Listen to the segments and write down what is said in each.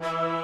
Bye.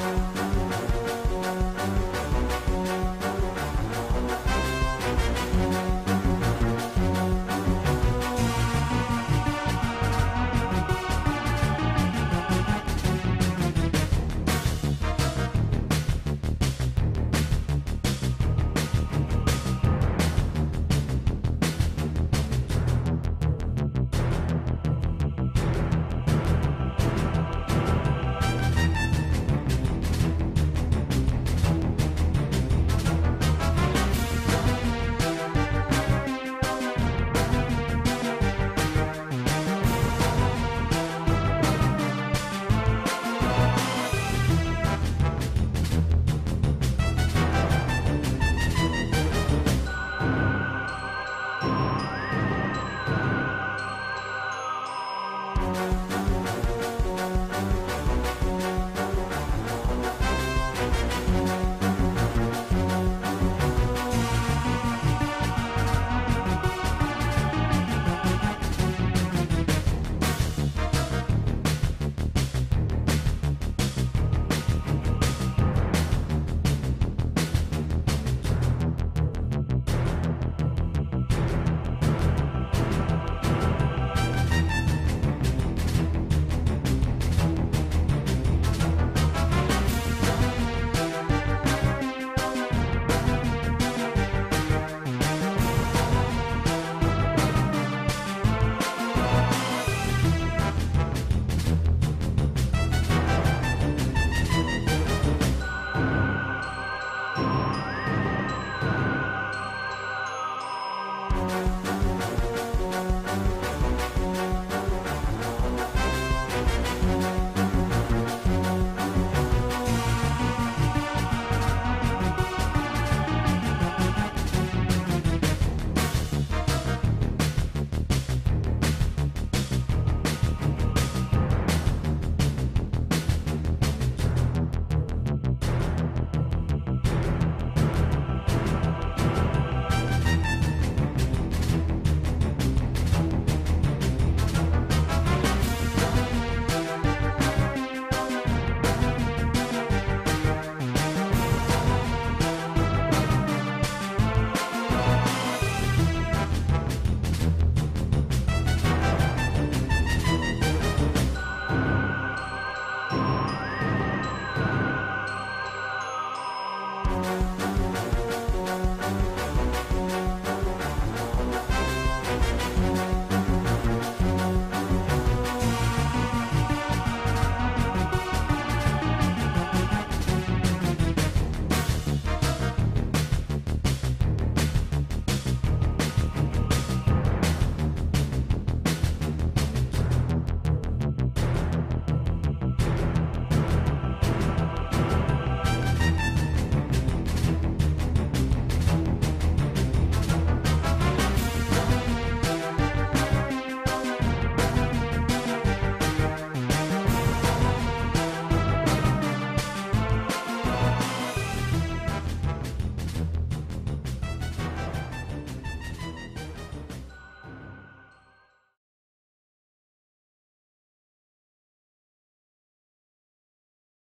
Bye.